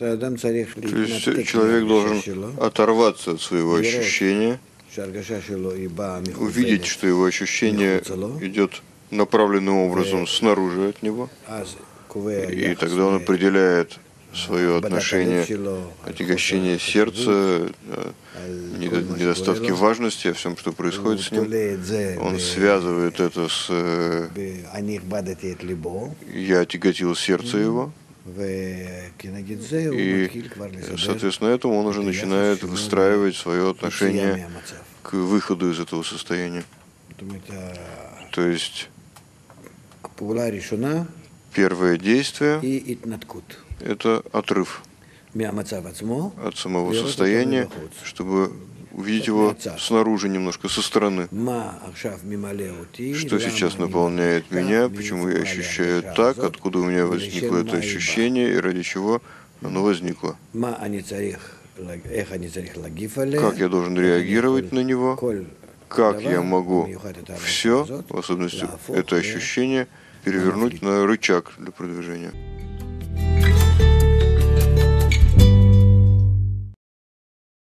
То есть человек должен оторваться от своего ощущения, увидеть, что его ощущение идет направленным образом снаружи от него, и тогда он определяет свое отношение, отягощение сердца, недостатки важности о всем, что происходит с ним. Он связывает это с э, «я отяготил сердце его», и, соответственно, этому он уже начинает выстраивать свое отношение к выходу из этого состояния. То есть первое действие – это отрыв от самого состояния, чтобы увидеть его снаружи немножко, со стороны. Что сейчас наполняет меня, почему я ощущаю так, откуда у меня возникло это ощущение и ради чего оно возникло. Как я должен реагировать на него, как я могу все, в особенности это ощущение, перевернуть на рычаг для продвижения.